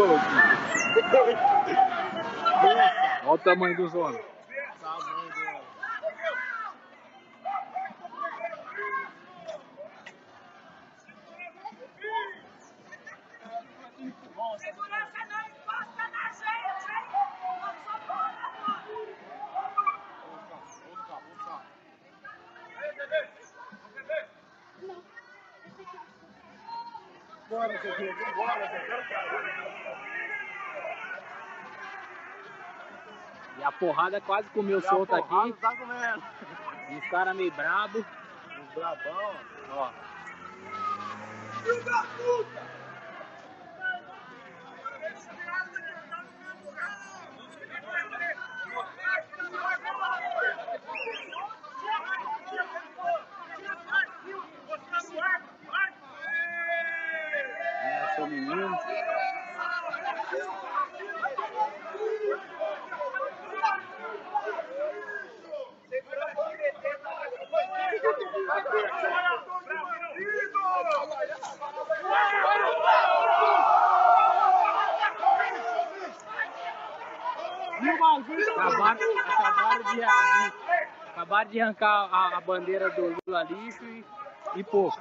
Olha o tamanho dos homens. Segurança não encosta na gente, hein? Nós somos bora, Bora, Zezinho, bora, Zezinho. E a porrada quase comeu solta aqui. Tá comendo. E os caras meio brabo. Os brabão. Ó. É, seu menino. Acabaram, de, de- de arrancar a, a bandeira do Lula lixo e, e pouco.